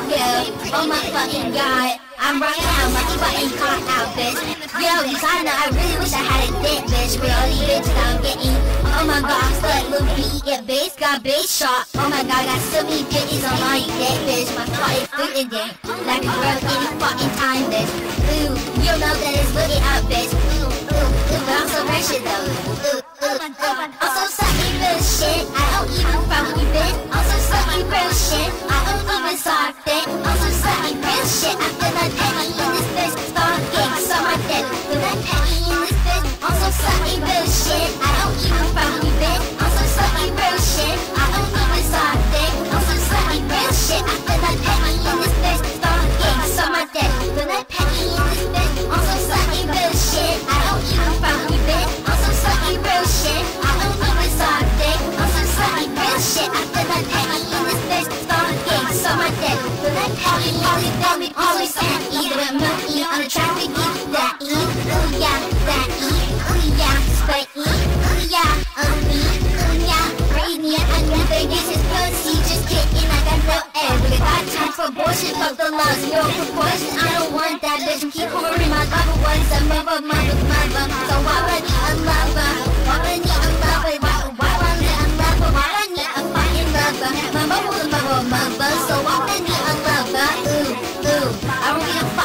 Oh my fucking god. I'm rocking out my button caught out, bitch. Yo, designer, I really wish I had a dick, bitch. With all these bitches I'm getting. Oh my god, I'm stuck, little beat, get bass, got bass shot. Oh my god, got so many bitches on my dick, bitch. My fucking foot again. Like a girl any fucking time, bitch. Ooh, you know that it's looking up, bitch. Ooh, ooh, ooh, but I'm so wretched though. This bitch. Always on either monkey on a track with you. That E, ooh yeah, that E, ooh yeah, spray E, ooh yeah, um me, ooh yeah, breathe me, I never use his pussy, just kidding, I got no air, but got time for bullshit, fuck the laws, no proportion, I don't want that. Bitch, keep pouring my lover once, a mother, mother,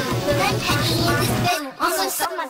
bitch, stalking, so my